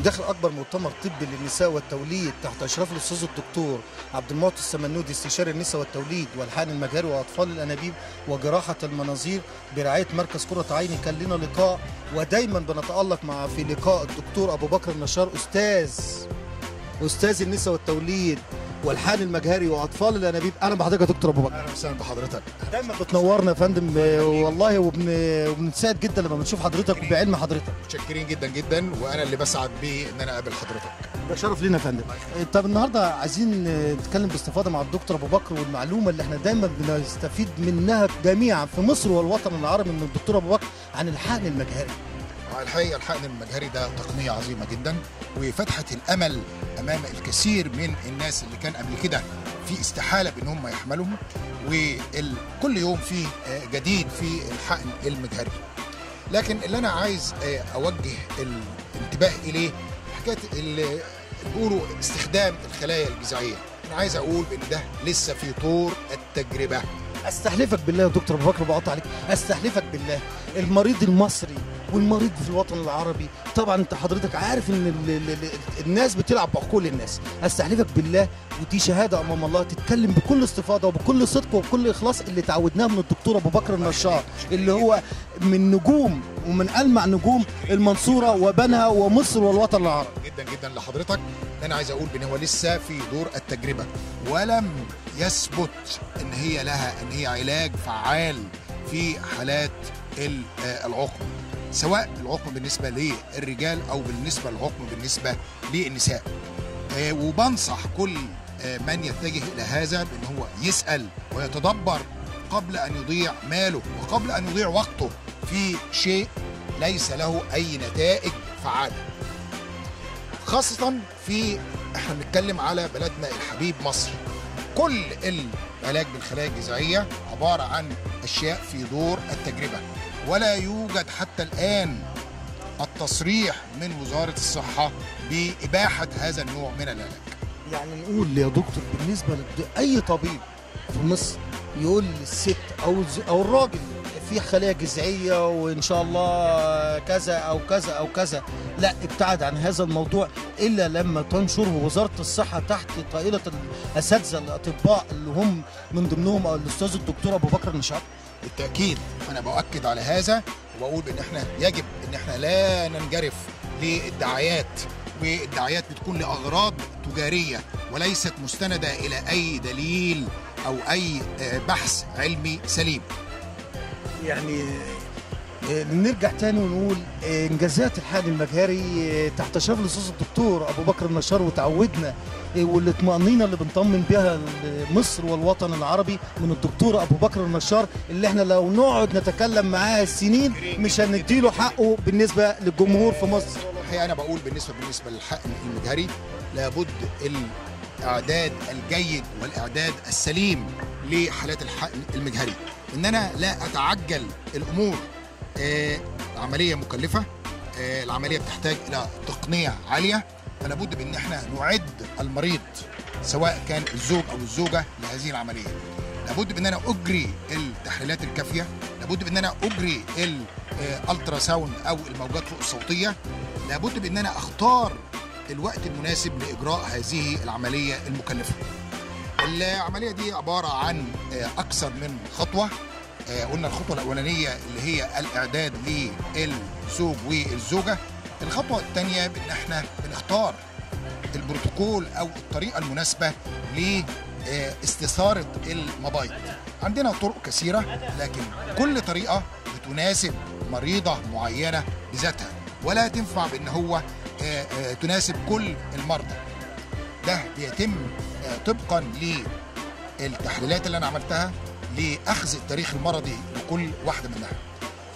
من داخل أكبر مؤتمر طبي للنساء والتوليد تحت إشراف الأستاذ الدكتور عبد المعطي السمنودي استشاري النساء والتوليد والحان المجاري وأطفال الأنابيب وجراحة المناظير برعاية مركز كرة عيني. كان لنا لقاء ودايما بنتألق مع في لقاء الدكتور أبو بكر النشار أستاذ أستاذ النساء والتوليد. والحان المجهري وأطفال الأنابيب. أهلا بحضرتك يا دكتور أبو بكر. أهلا وسهلا بحضرتك. دايما بتنورنا يا فندم. والله وبن... وبنسعد جدا لما بنشوف حضرتك وبعلم حضرتك. متشكرين جدا جدا. وأنا اللي بسعد بيه إن أنا أقابل حضرتك. ده شرف لينا يا فندم. طب النهارده عايزين نتكلم باستفاضة مع الدكتور أبو بكر والمعلومة اللي إحنا دايما بنستفيد منها جميعا في مصر والوطن العربي من الدكتور أبو بكر عن الحقن المجهري. الحقيقة الحقن المجهري ده تقنية عظيمة جدا وفتحت الأمل أمام الكثير من الناس اللي كان قبل كده في استحالة بإن هم يحملهم وكل يوم في آه، جديد في الحقن المجهري. لكن اللي أنا عايز آه، أوجه الانتباه إليه حكاية اللي بيقولوا استخدام الخلايا الجذعية. أنا عايز أقول بإن ده لسه في طور التجربة. أستحلفك بالله يا دكتور أبو بكر بقطع عليك. أستحلفك بالله. المريض المصري والمريض في الوطن العربي. طبعا أنت حضرتك عارف إن ال ال ال الناس بتلعب بعقول الناس أستحلفك بالله ودي شهادة أمام الله تتكلم بكل استفاضة وبكل صدق وبكل إخلاص اللي تعودناه من الدكتور أبو بكر النشار اللي هو من نجوم ومن ألمع نجوم المنصورة وبنها ومصر والوطن العربي. جدا جدا لحضرتك. ان أنا عايز أقول ان هو لسه في دور التجربة. ولم يثبت إن هي لها إن هي علاج فعال في حالات ال- العقم. سواء العقم بالنسبة للرجال أو بالنسبة للعقم بالنسبة للنساء. آه، وبنصح كل آه، من يتجه إلى هذا بأن هو يسأل ويتدبر قبل أن يضيع ماله وقبل أن يضيع وقته في شيء ليس له أي نتائج فعالة. خاصة في إحنا بنتكلم على بلدنا الحبيب مصر. كل العلاج بالخلايا الجذعية عبارة عن أشياء في دور التجربة. ولا يوجد حتى الآن التصريح من وزارة الصحة بإباحة هذا النوع من العلاج. يعني نقول يا دكتور بالنسبة لاي طبيب في مصر يقول للست الز- أو الراجل في خلايا جذعية وإن شاء الله كذا أو كذا أو كذا لا ابتعد عن هذا الموضوع إلا لما تنشره وزارة الصحة تحت طائلة الأساتذة الأطباء اللي هم من ضمنهم الأستاذ الدكتور أبو بكر النشاط. بالتأكيد أنا بؤكد على هذا وبقول بأن إحنا يجب أن إحنا لا ننجرف للدعايات والدعايات بتكون لأغراض تجارية وليست مستندة إلى أي دليل أو أي آه، بحث علمي سليم. يعني نرجع تاني ونقول آه، إنجازات الحقن المجهري آه، تحت اشراف الاستاذ الدكتور أبو بكر النشار وتعودنا آه، والاطمئنينه اللي بنطمن بها مصر والوطن العربي من الدكتور أبو بكر النشار اللي إحنا لو نقعد نتكلم معاه سنين مش هنديله حقه بالنسبة للجمهور في مصر. الحقيقة أنا بقول بالنسبة بالنسبة للحقن المجهري لابد الإعداد الجيد والإعداد السليم لحالات الحقن المجهري. إن أنا لا أتعجل الأمور آه عملية مكلفة. آه العملية بتحتاج إلى تقنية عالية. فلا بد بأن إحنا نعد المريض سواء كان الزوج أو الزوجة لهذه العملية. لابد بأن أنا أجري التحليلات الكافية. لابد بأن أنا أجري ال ultrasound أو الموجات فوق الصوتية. لابد بأن أنا أختار الوقت المناسب لإجراء هذه العملية المكلفة. العملية دي عبارة عن آه، أكثر من خطوة. آه، قلنا الخطوة الأولانية اللي هي الإعداد للزوج والزوجه الخطوة الثانية بإن إحنا بنختار البروتوكول أو الطريقة المناسبة لاستثارة المبايض عندنا طرق كثيرة لكن كل طريقة بتناسب مريضة معينة بذاتها. ولا تنفع بإن هو آه، آه، تناسب كل المرضى. ده بيتم آه، طبقا للتحليلات اللي أنا عملتها. لأخذ التاريخ المرضي لكل واحدة منها.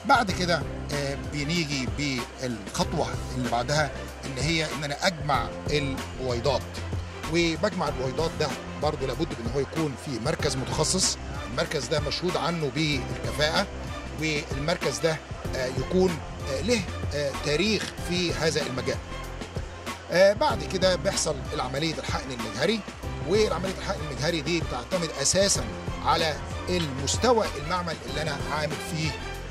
بعد كده آه، بنيجي بالخطوة اللي بعدها اللي هي إن أنا أجمع البويضات وبجمع البويضات ده برضه لابد إن هو يكون في مركز متخصص. المركز ده مشهود عنه بالكفاءه والمركز ده آه، يكون آه، له تاريخ في هذا المجال. بعد كده بيحصل العملية الحقن المجهري. والعملية الحقن المجهري دي بتعتمد أساسا على المستوى المعمل اللي أنا عامل فيه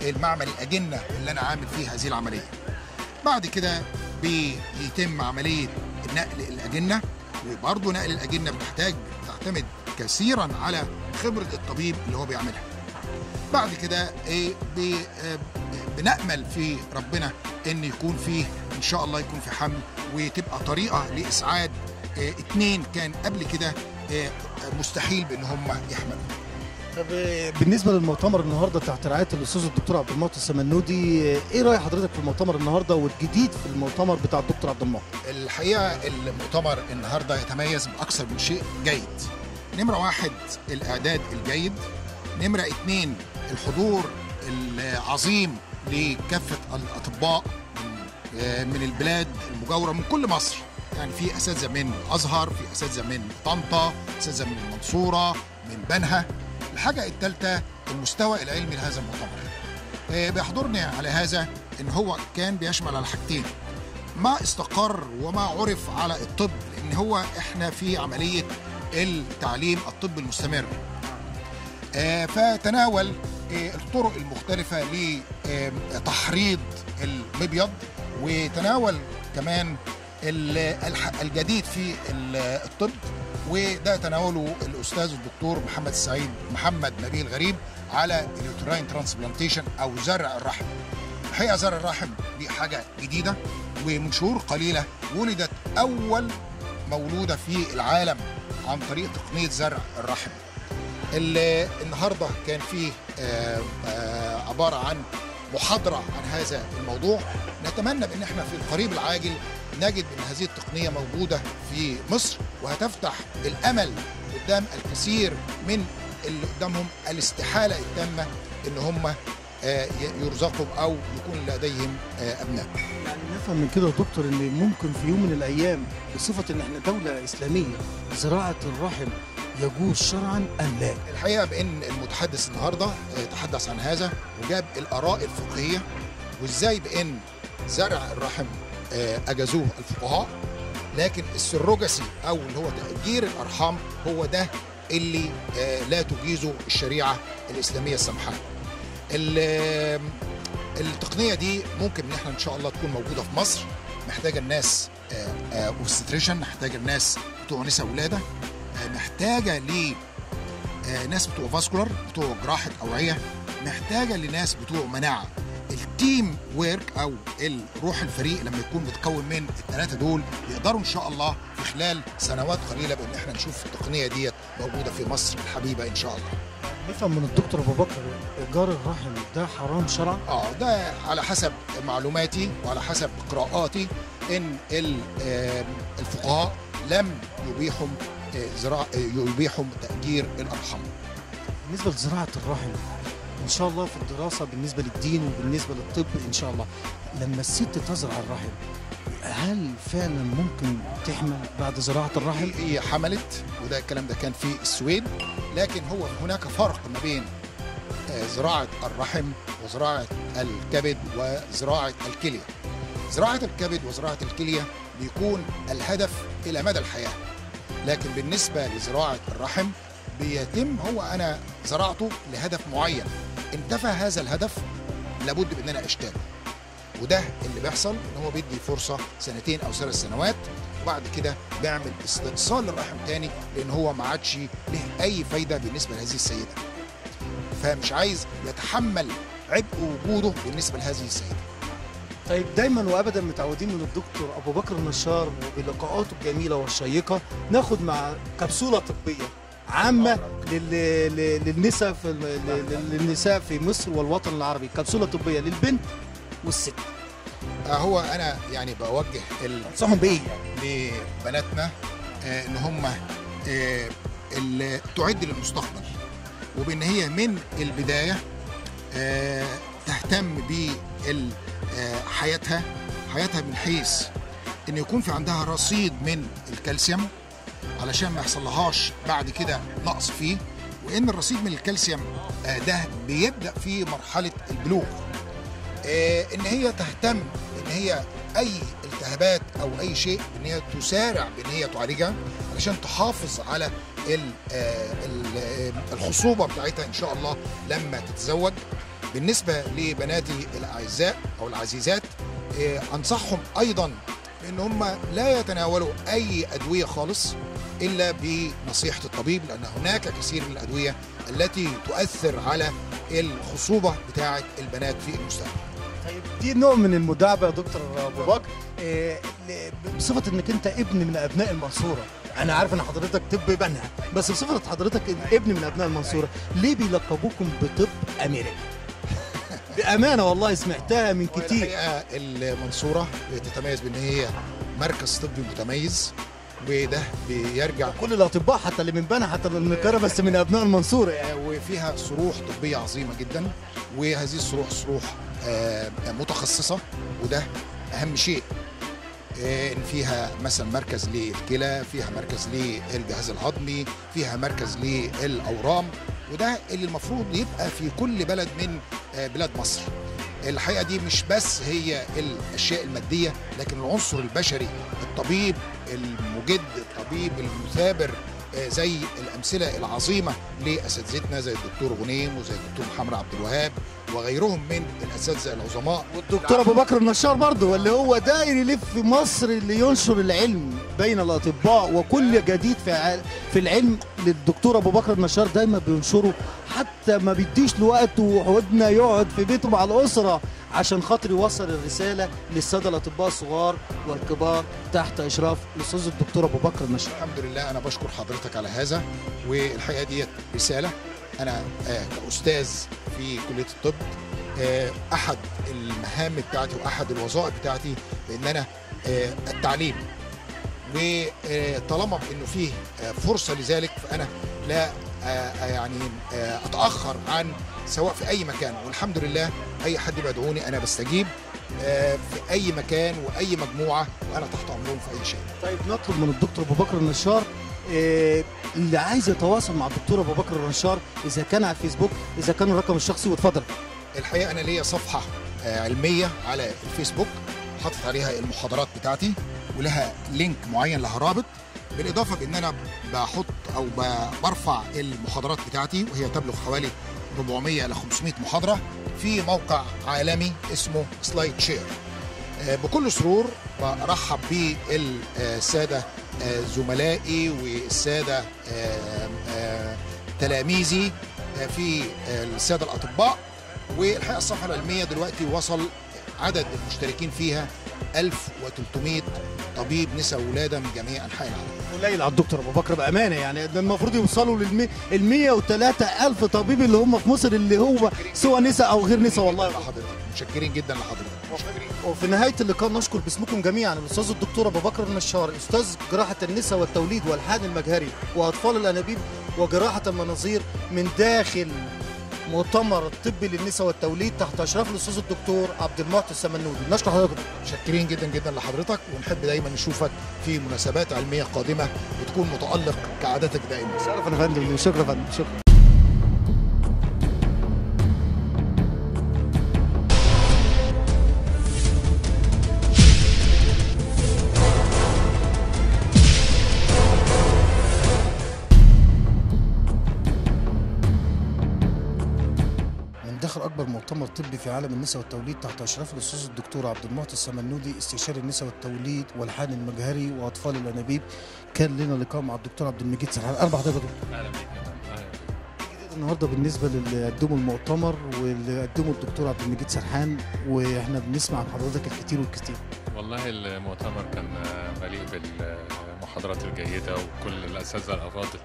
المعمل الأجنة اللي أنا عامل فيه هذه العملية. بعد كده بيتم عملية نقل الأجنة وبرضه نقل الأجنة بتحتاج بتعتمد كثيرا على خبرة الطبيب اللي هو بيعملها. بعد كده إيه آه، بنأمل في ربنا إن يكون فيه إن شاء الله يكون في حمل وتبقى طريقة لإسعاد آه، اتنين كان قبل كده آه، مستحيل بإن هم يحملوا. طب بالنسبة للمؤتمر النهارده تحت رعايه الأستاذ الدكتور عبد المعطي السمنودي إيه رأي حضرتك في المؤتمر النهارده والجديد في المؤتمر بتاع الدكتور عبد المعطي الحقيقة المؤتمر النهارده يتميز بأكثر من شيء جيد. نمرة واحد الإعداد الجيد نمرة اتنين الحضور العظيم لكافة الأطباء من- من البلاد المجاورة من كل مصر. يعني في اساتذه من الازهر في اساتذه من طنطا اساتذه من المنصوره من بنها. الحاجة الثالثه المستوى العلمي لهذا المؤتمر. آه، بيحضرني على هذا إن هو كان بيشمل على حاجتين ما استقر وما عرف على الطب لأن هو إحنا في عملية التعليم الطب المستمر. آه، فتناول آه، الطرق المختلفة لتحريض المبيض وتناول كمان الجديد في ال- الطب. وده تناوله الأستاذ الدكتور محمد السعيد محمد نبيل غريب على ال uterine transplantation أو زرع الرحم. الحقيقة زرع الرحم دي حاجة جديدة ومن شهور قليلة ولدت أول مولودة في العالم عن طريق تقنية زرع الرحم. ال- النهارده كان فيه آه، آه، عبارة عن محاضرة عن هذا الموضوع. نتمنى بان إحنا في القريب العاجل نجد إن هذه التقنية موجودة في مصر وهتفتح الامل قدام الكثير من اللي قدامهم الاستحالة التامة إن هم آه، يرزقوا أو يكون لديهم آه، أبناء يعني نفهم من كده يا دكتور إن ممكن في يوم من الأيام بصفة إن إحنا دولة إسلامية زراعة الرحم يجوز شرعا أم لا؟ الحقيقة بإن المتحدث النهارده آه، تحدث عن هذا وجاب الآراء الفقهية وإزاي بإن زرع الرحم آه، أجازوه الفقهاء. لكن السروجسي أو اللي هو تأجير الأرحام هو ده اللي آه، لا تجيزه الشريعة الإسلامية السمحاء. ال- التقنية دي ممكن إن إحنا إن شاء الله تكون موجودة في مصر. محتاجة الناس obstetrician محتاجة الناس بتوع نساء ولادة. آه، محتاجة ل آه، ناس بتوع vascular بتوع جراحة أوعية. محتاجة لناس بتوع مناعة. ال teamwork أو الروح الفريق لما يكون متكون من الثلاثه دول يقدروا إن شاء الله في خلال سنوات قليلة بإن إحنا نشوف التقنية ديت موجودة في مصر الحبيبة إن شاء الله. نفهم من الدكتور أبو بكر إيجار الرحم ده حرام شرعا؟ آه ده على حسب معلوماتي وعلى حسب قراءاتي إن ال- الفقهاء لم يبيحوا آه، زراعة آه، يبيحوا تأجير الأرحام. بالنسبة لزراعة الرحم إن شاء الله في الدراسة بالنسبة للدين وبالنسبة للطب إن شاء الله. لما الست تزرع الرحم هل فعلا ممكن تحمل بعد زراعة الرحم؟ هي حملت وده الكلام ده كان في السويد لكن هو هناك فرق ما بين آه، زراعة الرحم وزراعة الكبد وزراعة الكلية. زراعة الكبد وزراعة الكلية بيكون الهدف إلى مدى الحياة. لكن بالنسبة لزراعة الرحم بيتم هو أنا زرعته لهدف معين. انتفى هذا الهدف لابد من أن أنا أشتغل وده اللي بيحصل إن هو بيدي فرصة سنتين أو ثلاث سنوات وبعد كده بيعمل استئصال للرحم تاني لأن هو ما عادش له أي فايدة بالنسبة لهذه السيدة. فمش عايز يتحمل عبء وجوده بالنسبة لهذه السيدة. طيب دايما وابدا متعودين من الدكتور أبو بكر النشار وبلقاءاته الجميلة والشيقة ناخد مع كبسولة طبية. عامة لل... لل- للنساء في لل- للنساء في مصر والوطن العربي. كبسولة طبية للبنت والست. آه، هو أنا يعني بوجه انصحهم بايه لبناتنا آه، إن هم آه، اللي تعد للمستقبل. وبإن هي من البداية تهتم بحياتها حياتها من حيث إن يكون في عندها رصيد من الكالسيوم. علشان ما يحصلهاش بعد كده نقص فيه وإن الرصيد من الكالسيوم آه، ده بيبدأ في مرحلة البلوغ. آه، إن هي تهتم إن هي أي التهابات أو أي شيء إن هي تسارع بإن هي تعالجها علشان تحافظ على آه، ال- الخصوبة بتاعتها إن شاء الله لما تتزوج. بالنسبة لبناتي الأعزاء أو العزيزات أنصحهم أيضا بإن هم لا يتناولوا أي أدوية خالص. إلا بنصيحة الطبيب لأن هناك كثير من الأدوية التي تؤثر على الخصوبة بتاعة البنات في المستقبل. طيب دي نوع من المداعبه يا دكتور أبو بكر. إيه بصفة إنك أنت ابن من أبناء المنصورة. أنا عارف إن حضرتك طب بنها بس بصفة حضرتك ابن من أبناء المنصورة ليه بيلقبوكم بطب أمريكا بأمانة والله سمعتها من كتير. الحقيقة المنصورة بتتميز بإن هي مركز طبي متميز. وده بيرجع كل الاطباء حتى اللي من بنها حتى من القاهره بس من أبناء المنصورة يعني. وفيها صروح طبية عظيمة جدا. وهذه الصروح صروح آه، متخصصة وده أهم شيء. آه، إن فيها مثلا مركز للكلى فيها مركز للجهاز الهضمي فيها مركز للأورام وده اللي المفروض يبقى في كل بلد من آه، بلاد مصر. الحقيقة دي مش بس هي الأشياء المادية لكن العنصر البشري الطبيب المجد الطبيب المثابر زي الأمثلة العظيمة لأساتذتنا زي الدكتور غنيم وزي الدكتور محمد عبد الوهاب وغيرهم من الأساتذة العظماء. والدكتور أبو بكر النشار برضه واللي هو داير يلف مصر اللي ينشر العلم بين الأطباء وكل جديد في في العلم للدكتور أبو بكر النشار دايما بينشره حتى ما بيديش له وحودنا يقعد في بيته مع الأسرة. عشان خاطر يوصل الرسالة للسادة الأطباء الصغار والكبار تحت إشراف الأستاذ الدكتور أبو بكر النشار الحمد لله أنا بشكر حضرتك على هذا والحقيقة ديت رسالة. أنا آه، كأستاذ في كلية الطب آه، أحد المهام بتاعتي وأحد الوظائف بتاعتي بان أنا آه، التعليم. وطالما إنه فيه فرصة لذلك فأنا لا يعني آه، أتأخر عن سواء في أي مكان. والحمد لله أي حد بيدعوني أنا بستجيب آه، في أي مكان وأي مجموعة وأنا تحت أمرهم في أي شيء. طيب نطلب من الدكتور أبو بكر النشار اللي عايز يتواصل مع الدكتور أبو بكر النشار إذا كان على الفيسبوك إذا كان الرقم الشخصي واتفضل الحقيقة أنا ليا صفحة آه، علمية على الفيسبوك حاطط عليها المحاضرات بتاعتي ولها link معين لها رابط. بالإضافة بإن أنا بحط أو برفع المحاضرات بتاعتي وهي تبلغ حوالي 400 إلى 500 محاضرة في موقع عالمي اسمه SlideShare بكل سرور برحب بالسادة آه، زملائي والسادة آه، آه، تلاميذي آه، في آه، السادة الأطباء. والحقيقة الصفحة العلمية دلوقتي وصل عدد المشتركين فيها 1300 طبيب نساء ولاده من جميع أنحاء العالم. قليل على الدكتور أبو بكر بأمانة. يعني ده المفروض يوصلوا لل ال 103 ألف طبيب اللي هم في مصر اللي هو سواء نساء أو غير نساء. والله لحضرتك متشكرين جدا لحضرتك. متشكرين وفي نهاية اللقاء نشكر باسمكم جميعا الأستاذ الدكتور أبو بكر النشار أستاذ جراحة النساء والتوليد والحاد المجهري وأطفال الأنابيب وجراحة المناظير من داخل مؤتمر الطبي للنساء والتوليد تحت أشراف الأستاذ الدكتور عبد المعطي السمنودي. نشكر حضرتك. متشكرين جدا جدا لحضرتك ونحب دايما نشوفك في مناسبات علمية قادمة وتكون متألق كعادتك دائما شرفا يا فندم شكرا فندم شكرا. اكبر مؤتمر طبي في عالم النساء والتوليد تحت إشراف الأستاذ الدكتور عبد المعطي السمنودي استشاري النساء والتوليد والحان المجهري وأطفال الأنابيب. كان لنا لقاء مع الدكتور عبد المجيد سرحان أربع حضرتك دكتور. أهلا بيك. النهارده بالنسبة للي قدموا المؤتمر واللي قدمه الدكتور عبد المجيد سرحان وإحنا بنسمع عن حضرتك الكتير والكتير. والله المؤتمر كان مليء بالمحاضرات الجيدة وكل الأساتذة الأفاضل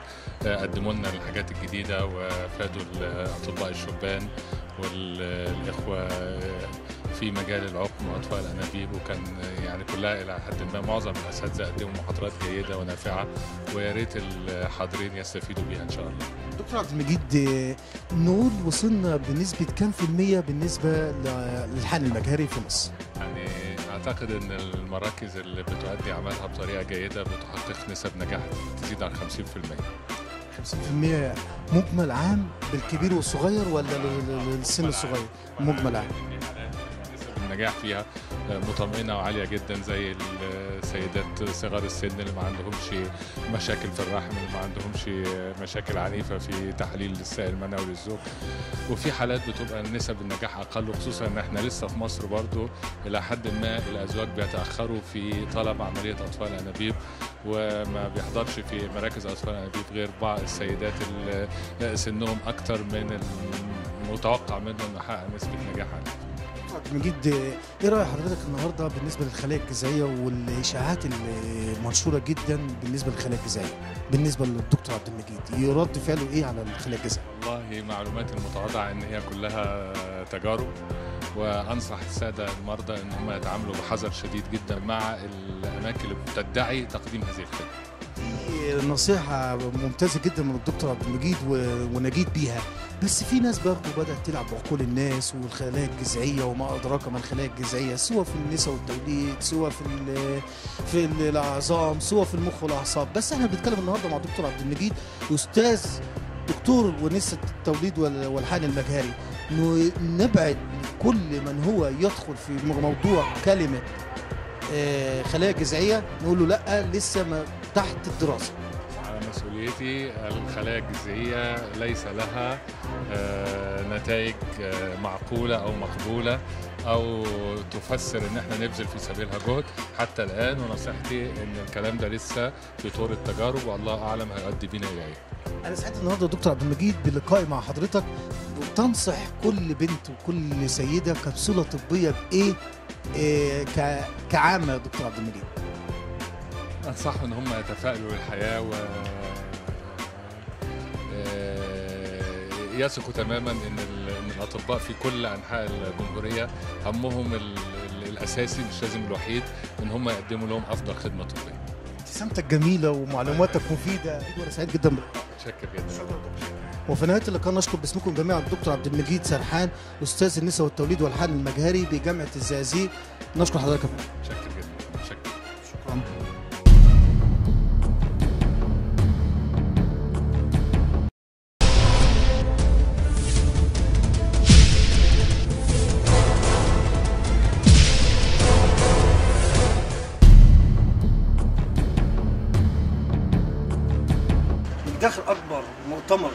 قدموا لنا الحاجات الجديدة وفادوا الأطباء الشبان والإخوة في مجال العقم وأطفال الأنابيب. وكان يعني كلها إلى حد ما معظم الأساتذة قدموا محاضرات جيدة ونافعة. ويا ريت الحاضرين يستفيدوا بيها إن شاء الله. دكتور عبد المجيد آه، نقول وصلنا بنسبة كام في المية بالنسبة ل- للحقن المجهري في مصر؟ يعني أعتقد أن المراكز اللي بتؤدي عملها بطريقة جيدة بتحقق نسب نجاح تزيد عن 50%. 50% مجمل عام بالكبير والصغير ولا لل- لل- للسن الصغير؟ مجمل عام. النجاح فيها مطمئنة وعالية جدا زي السيدات صغار السن اللي ما عندهمش مشاكل في الرحم اللي ما عندهمش مشاكل عنيفة في تحليل السائل المنوي للزوج وفي حالات بتبقى نسب النجاح أقل خصوصا إن إحنا لسه في مصر برضو إلى حد ما الأزواج بيتأخروا في طلب عملية أطفال أنابيب وما بيحضرش في مراكز أطفال أنابيب غير بعض السيدات اللي سنهم أكتر من المتوقع منهم يحقق نسبة نجاح عاليه عبد المجيد إيه رأي حضرتك النهارده بالنسبة للخلايا الجذعية والإشاعات المنشورة جدا بالنسبة للخلايا الجذعية بالنسبة للدكتور عبد المجيد؟ يرد فعله إيه على الخلايا الجذعية؟ والله معلوماتي المتواضعة إن هي كلها تجارب وأنصح السادة المرضى إن هم يتعاملوا بحذر شديد جدا مع الأماكن اللي بتدعي تقديم هذه الخدمه نصيحة ممتازة جدا من الدكتور عبد المجيد ونجيت بيها. بس في ناس برضه بدأت تلعب بعقول الناس والخلايا الجذعية وما أدراك ما الخلايا الجذعية سواء في النساء والتوليد سواء في في ال- العظام سواء في المخ والأعصاب. بس إحنا بنتكلم النهارده مع الدكتور عبد المجيد أستاذ دكتور ونساء التوليد وال- والحقن المجهري. نبعد كل من هو يدخل في موضوع كلمة آه، خلايا جذعية نقول له لأ لسه ما تحت الدراسة. على مسؤوليتي الخلايا الجذعيه ليس لها آه، نتائج آه، معقولة أو مقبولة أو تفسر إن إحنا نبذل في سبيلها جهد. حتى الآن ونصيحتي إن الكلام ده لسه في طور التجارب والله أعلم هيؤدي بينا إلى إيه أنا سعيد النهارده يا دكتور عبد المجيد بلقائي مع حضرتك. وتنصح كل بنت وكل سيدة كبسولة طبية بإيه؟ إيه ك... كعامة يا دكتور عبد المجيد. انصحهم إن هم يتفائلوا بالحياة و آه، يثقوا تماما إن إن الأطباء في كل أنحاء الجمهورية همهم ال- ال- الأساسي مش لازم الوحيد إن هم يقدموا لهم أفضل خدمة طبية. ابتسامتك جميلة ومعلوماتك مفيدة. وأنا سعيد جدا باللقاء شكر جدا. وفي نهاية اللقاء نشكر باسمكم جميعا الدكتور عبد المجيد سرحان أستاذ النساء والتوليد والحقن المجهري بجامعة الزقازيق. نشكر حضرتك. يا داخل أكبر مؤتمر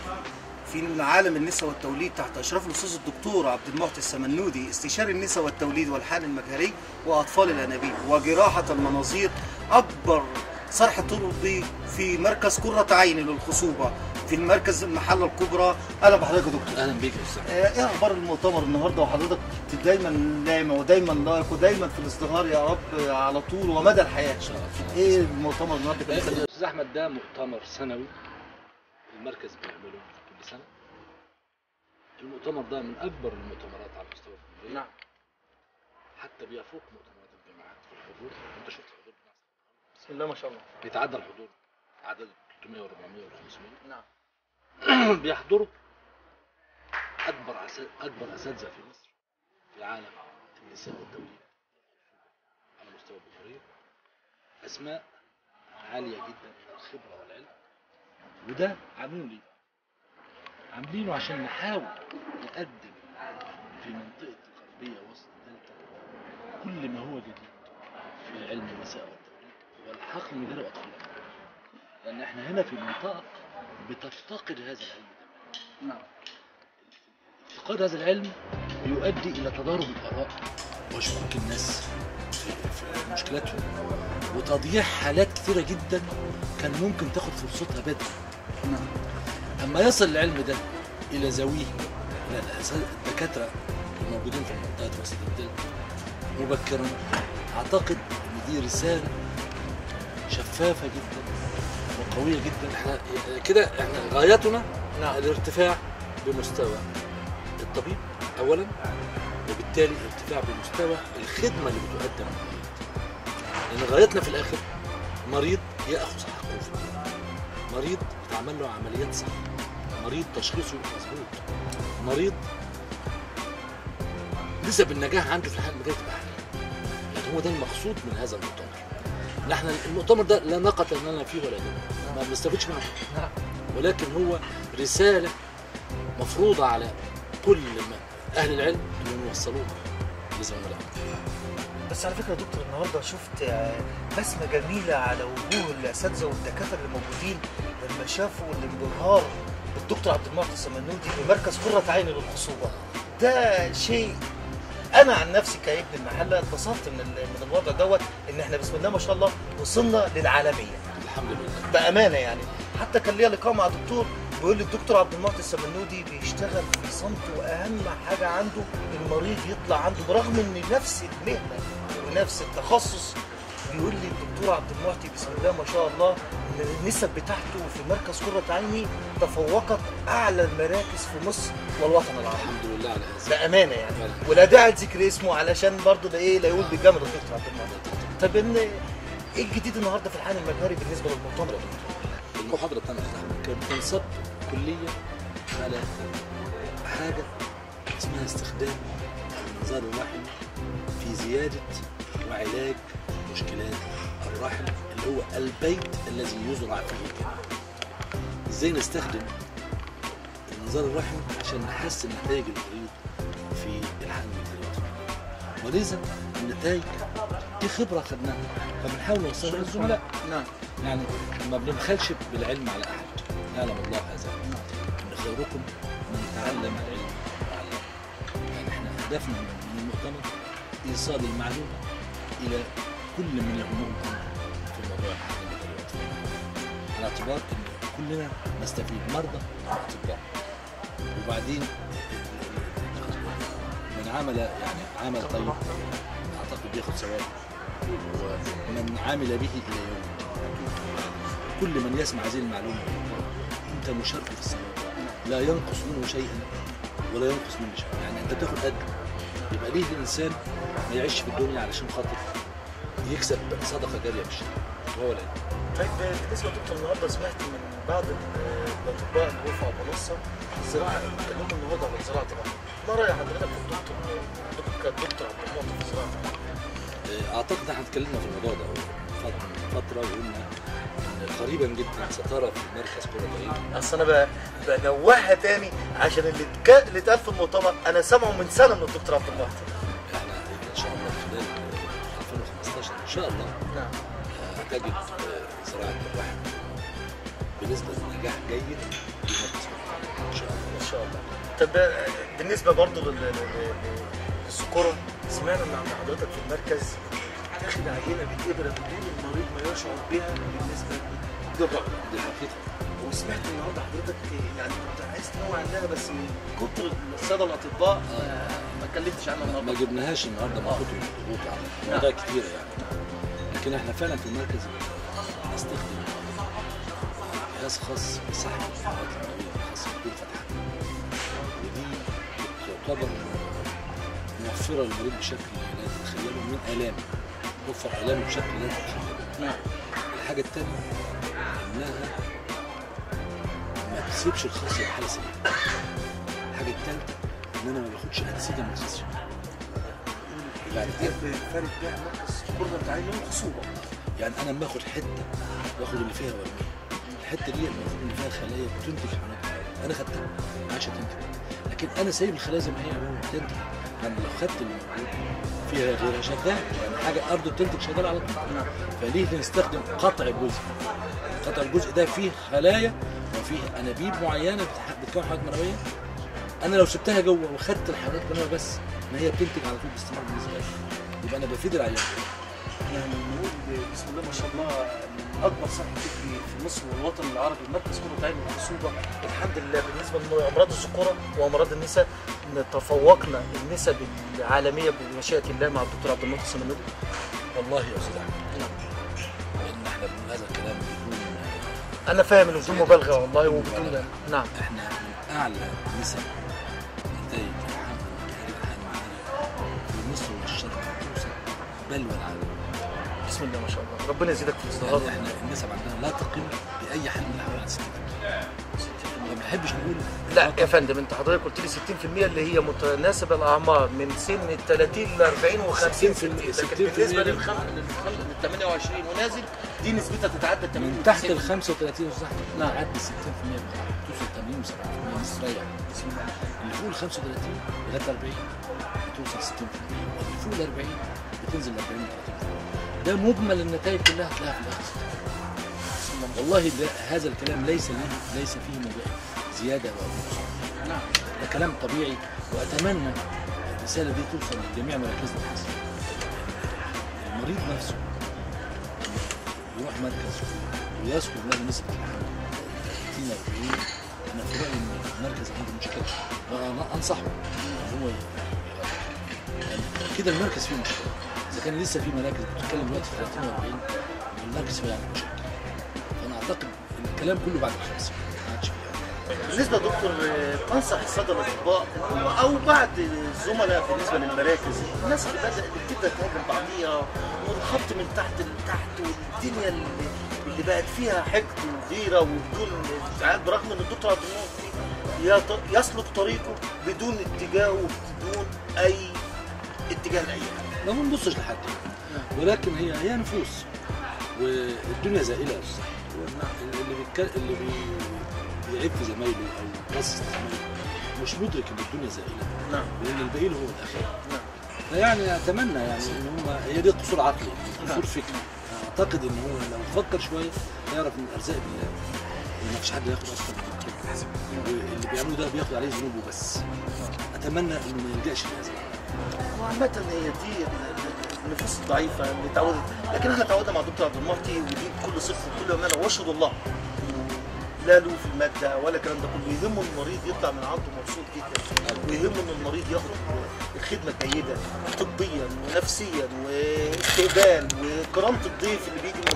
في عالم النساء والتوليد تحت إشراف الأستاذ الدكتور عبد المعطي السمنودي استشاري النساء والتوليد والحقن المجهري وأطفال الأنابيب وجراحة المناظير أكبر صرح طبي في مركز قرة عين للخصوبة في المركز المحلة الكبرى. أهلا بحضرتك يا دكتور. أهلا بيك يا أستاذ. آه، إيه أخبار المؤتمر النهارده؟ وحضرتك دايما نايمة ودايما لايق ودايما في الازدهار يا رب على طول ومدى الحياة إن شاء الله. إيه المؤتمر النهارده؟ كان يا أستاذ أحمد ده مؤتمر سنوي. المركز بيعمله كل سنة. المؤتمر ده من أكبر المؤتمرات على مستوى الجمهوريه نعم. حتى بيفوق مؤتمرات الجامعات في الحضور. أنت شفت الحضور بتاع بسم الله ما شاء الله. بيتعدى الحضور عدد 300 و400 و500 نعم. بيحضروا أكبر أسا... أكبر أساتذة في مصر في عالم النساء والتوليد على مستوى الجمهوريه أسماء عالية جدا من الخبرة والعلم. وده عاملينه ليه؟ عاملينه عشان نحاول نقدم في منطقة الغربية وسط الدلتا كل ما هو جديد في علم النساء والتوليد والحقل المجاري واطفال الأطفال. لأن إحنا هنا في منطقة بتفتقد هذا العلم نعم افتقاد هذا العلم يؤدي إلى تضارب الآراء وشكوك الناس في, مشكلاتهم. وتضييع حالات كثيرة جدا كان ممكن تاخد فرصتها بدري. نعم. أما يصل العلم ده إلى ذويه إلى الأس- الدكاترة الموجودين في منطقة وسط الدلتا مبكرا أعتقد إن دي رسالة شفافة جدا وقوية جدا. إحنا كده إحنا غايتنا نعم. الارتفاع بمستوى الطبيب. اولا وبالتالي الارتفاع بمستوى الخدمة اللي بتقدم. للمريض لأن غايتنا في الآخر مريض يأخذ حقه في الدنيا مريض يتعمل له عمليات صح مريض تشخيصه مظبوط. مريض نسب النجاح عنده في الحياة المجاليه تبقى عاليه يعني هو ده المقصود من هذا المؤتمر. نحن المؤتمر ده لا نقة لنا فيه ولا دم ما بنستفدش منه. نعم. ولكن هو رسالة مفروضة على كل ما أهل العلم أن يوصلوها زملائهم بس على فكرة يا دكتور النهارده شفت بسمة جميلة على وجوه الأساتذة والدكاترة اللي موجودين لما شافوا الانبهار بالدكتور عبد المعطي السمنودي بمركز قرة عين للخصوبة. ده شيء أنا عن نفسي كابن المحله اتبسطت من من الوضع دوت إن إحنا بسم الله ما شاء الله وصلنا للعالمية. الحمد لله. بأمانة يعني. حتى كان ليا لقاء مع دكتور بيقول لي الدكتور عبد المعطي السمنودي بيشتغل في صمت وأهم حاجة عنده المريض يطلع عنده برغم إن نفس المهنة ونفس التخصص بيقول لي الدكتور عبد المعطي بسم الله ما شاء الله النسب بتاعته في مركز قرة عيني تفوقت أعلى المراكز في مصر والوطن العربي الحمد لله على هذا بأمانة يعني. ولا داعي لذكر اسمه علشان برضه ده إيه لا يقول بالجمل الدكتور عبد المعطي طب إن إيه الجديد النهارده في الحان المجهري بالنسبة للمؤتمر يا دكتور؟ المحاضرة بتاعنا كانت تنصب كلية على حاجة اسمها استخدام المنظار الرحمي في زيادة وعلاج مشكلات الرحم اللي هو البيت الذي يزرع فيه. الجنين. إزاي نستخدم المنظار الرحمي عشان نحسن نتائج المريض في الحمل الوطني ولذا النتائج دي خبرة خدناها فبنحاول نوصلها للزملاء. نعم. يعني ما بنبخلش بالعلم على أحد. يعلم الله هذا إن خيركم من تعلم العلم. وعلمه يعني إحنا هدفنا من المؤتمر إيصال المعلومة إلى كل من أمر في موضوع الحمل الوطني على اعتبار إن كلنا نستفيد مرضى واطباء وبعدين من عمل يعني عمل طيب أعتقد بياخد ثواب. ومن عمل به إلى يوم. كل من يسمع هذه المعلومة أنت مشارك في الثواب لا ينقص منه شيئا ولا ينقص منه شيئا. يعني أنت تاخد قد. يبقى ليه الإنسان ما يعيش في الدنيا علشان خاطر يكسب صدقة جارية في الشارع؟ وهو العلم طيب بالنسبة لدكتور النهارده سمعت من بعض ال- الأطباء اللي وقفوا على المنصه الزراعة بيتكلموا النهارده عن زراعه الرحم ما رأي حضرتك الدكتور؟ دكتور كدكتور عبد المعطي في زراعه الرحم؟ أعتقد إحنا اتكلمنا في الموضوع ده فترة وقلنا قريبا جدا سترى في مركز كرة العين. اصل أنا بنوهها تاني عشان اللي اتك- اللي اتقال في المؤتمر أنا سامعه من سنة من الدكتور عبد المعطي. إحنا إن شاء الله خلال 2015 إن شاء الله نعم. هتجد آه، زراعة الرحم بنسبة نجاح جيد في مركز كرة العين. إن شاء الله. إن شاء الله. طب آه، بالنسبة برضه لل- لل- لل- للسكره سمعنا إن عند حضرتك في المركز تاخد عينه بالابره بدون المريض ما يشعر بها بالنسبة للرغبه دي حقيقة وسمعت النهارده حضرتك يعني كنت عايز تنوع عنها بس من كتر السادة الأطباء آه، ما اتكلمتش عنها ما النهارده جبناهاش النهارده من كتر الضغوط على مواضيع كتيرة يعني. لكن إحنا فعلا في المركز نستخدم جهاز خاص بسحب النووية خاص بدون فتحات ودي تعتبر موفرة للمريض بشكل لا تتخيله من آلام. توفر آلامه بشكل لا نعم. الحاجة التانية إنها ما تسيبش الخاصية بحالة سليمة الحاجة التالتة إن أنا ما باخدش أنسجة من الجسم يعني بيها مركز قرة عين الخصوبه يعني أنا لما باخد حتة باخد اللي فيها وارميها الحتة دي المفروض ان فيها خلايا بتنتج حملات أنا خدتها ما عادش تنتج. لكن أنا سايب الخلايا زي ما هي. بتنتج أنا لو خدت فيها غيرها شغال يعني حاجة أرض بتنتج شغال على طول. فليه نستخدم قطع الجزء؟ قطع الجزء ده فيه خلايا وفيه أنابيب معينة بتكون حملات منويه أنا لو سبتها جوه وخدت الحملات المنويه بس ما هي بتنتج على طول باستمرار بالنسبة لي يبقى أنا بفيد العيان يعني نقول بسم الله ما شاء الله أكبر فكري في مصر والوطن العربي مركز كرة عين الخصوبه الحمد لله. بالنسبة لامراض الذكورة وامراض النساء تفوقنا النسب العالميه بمشيئة الله مع الدكتور عبد المنعم السمنودي والله يا أستاذ احمد ان إحنا بنقول هذا الكلام بدون أنا فاهم انه بدون مبالغة والله وبدون نعم. إحنا من أعلى نسب نتائج الحمل الحمل في مصر والشرق الاوسط بل والعالم. بسم الله ما شاء الله. ربنا يزيدك في الازدهار يعني إحنا النسب عندنا لا تقل بأي حال من الاحوال عن 60% ما بنحبش نقول لا يا فندم انت حضرتك قلت لي 60% اللي هي متناسبه الأعمار من سن ال 30 ل 40 و50 60 لكن 60% بالنسبة. لل 28 ونازل دي نسبتها تتعدى 80 من تحت ال 35 وتحت نعم. نعدي 60% توصل 80 و70% مستريح اللي فوق ال 35 لغاية 40 بتوصل 60% واللي فوق ال 40 بتنزل ل 40 30% ده مجمل النتائج كلها في الآخر والله هذا الكلام ليس له ليس فيه زيادة أو نعم ده كلام طبيعي وأتمنى الرسالة دي توصل لجميع مراكزنا في المريض نفسه يروح مركز ويذكر له نسبة الحمل 30 40 أنا في رأيي إن المركز عنده مشكلة. أنصحه إن هو. يعني كده. المركز فيه مشكلة. كان لسه في مراكز بتتكلم دلوقتي في 30 و40 المركز فيه عنده مشكله فأنا أعتقد الكلام كله بعد الخمسين ما عادش بالنسبة دكتور تنصح السادة الأطباء أو بعض الزملاء بالنسبة للمراكز الناس اللي بدأت تبدأ تهاجم بعضيها والخط من تحت لتحت والدنيا اللي, اللي بقت فيها حقد وغيرة وبدون برغم إن الدكتور عبد يسلك طريقه بدون اتجاه وبدون أي اتجاه لأي ما بنبصش لحد. ولكن هي هي نفوس. والدنيا زائلة يا أستاذ. اللي بيتكلم اللي بي... بيعيب في زمايله أو يبص زمايله مش مدرك إن الدنيا زائلة. نعم. وان الباقي له هو الأخير. نعم. فيعني أتمنى يعني إن هم هي دي قصور عقلي قصور فكري. أعتقد إن هو لو فكر شوية هيعرف إن الأرزاق بالله وما فيش حد ياخد أكتر من واللي بيعملوه ده بياخد عليه ذنوبه بس. أتمنى إنه ما يلجأش لهذا. وعامة هي دي النفوس الضعيفة اللي تعودت لكن إحنا تعودنا مع دكتور عبد المعطي ودي بكل صدق وكل امانة واشهد الله. لا له في المادة ولا الكلام ده كله. يهمه المريض يطلع من عنده مبسوط جدا. ويهمه إن المريض ياخد الخدمة الجيدة طبيا ونفسيا واستقبال وكرامة الضيف اللي بيجي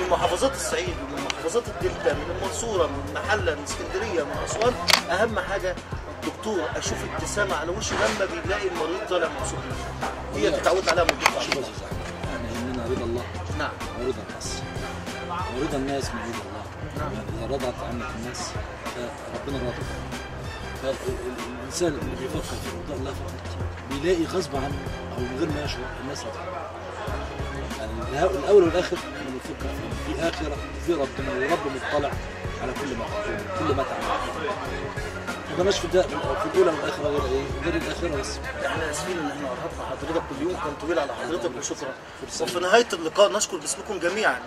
من محافظات الصعيد ومن محافظات الدلتا من المنصورة من محلة من اسكندرية من أسوان. أهم حاجة دكتور أشوف ابتسامة على وشه لما بيلاقي المريض طالع مبسوط هي اللي اتعودت عليها من الدكتور شوف يا احمد إحنا يهمنا رضا الله. نعم. ورضا الناس. ورضا الناس من رضا الله. نعم. يعني إذا رضت عنك الناس فربنا راضي فالانسان اللي بيفكر في رضا الله فقط بيلاقي غصب عنه أو من غير ما يشعر الناس راضيه يعني الأول والآخر إحنا بنفكر في في اخره وفي ربنا ورب مطلع على كل ما كل ما تعمل. ما بلاش في الأولى والاخره غير إيه؟ غير الآخرة بس. إحنا آسفين إن إحنا ارهقنا حضرتك كل يوم كان طويل على حضرتك. وشكرا وفي نهاية اللقاء نشكر باسمكم جميعا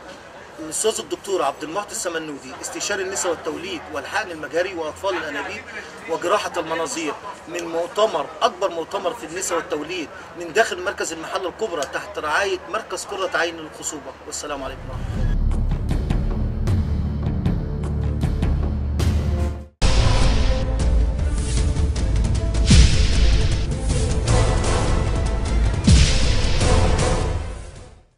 الأستاذ الدكتور عبد المعطي السمنودي استشاري النساء والتوليد والحقن المجهري وأطفال الأنابيب وجراحة المناظير من مؤتمر أكبر مؤتمر في النساء والتوليد من داخل مركز المحلة الكبرى تحت رعاية مركز قره عين للخصوبه والسلام عليكم ورحمة الله.